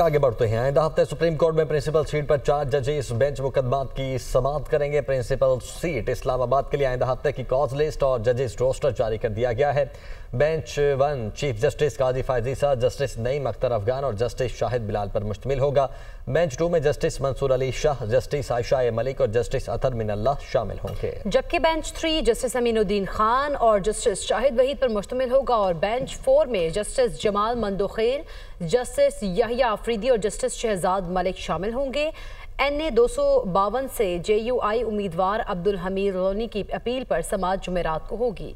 आगे बढ़ते हैं। आइंदा हफ़्ते सुप्रीम कोर्ट में प्रिंसिपल सीट पर चार जजेस बेंच मुकदमा की समाप्त करेंगे। प्रिंसिपल सीट इस्लामाबाद के लिए आइंदा हफ़्ते की कॉज लिस्ट और जजेस रोस्टर जारी कर दिया गया है। Bench one chief justice Qazi Faez Isa justice Naeem Akhtar Afghan और जस्टिस शाहिद बिलाल पर मुश्तमिल होगा। बेंच टू में justice Mansoor Ali Shah, justice Ayesha A Malik और जस्टिस अतर मिनल्ला शामिल होंगे। जबकि bench three justice Aminuddin Khan और जस्टिस शाहिद वहीद पर मुश्तमिल होगा और बेंच फोर में जस्टिस जमाल मंदोखेर, जस्टिस यहिया आफरीदी और जस्टिस शहजाद मलिक शामिल होंगे। एन ए दो सौ बावन से जे यू आई उम्मीदवार अब्दुल हमीद लोनी की अपील पर समाज जुमेरात को होगी।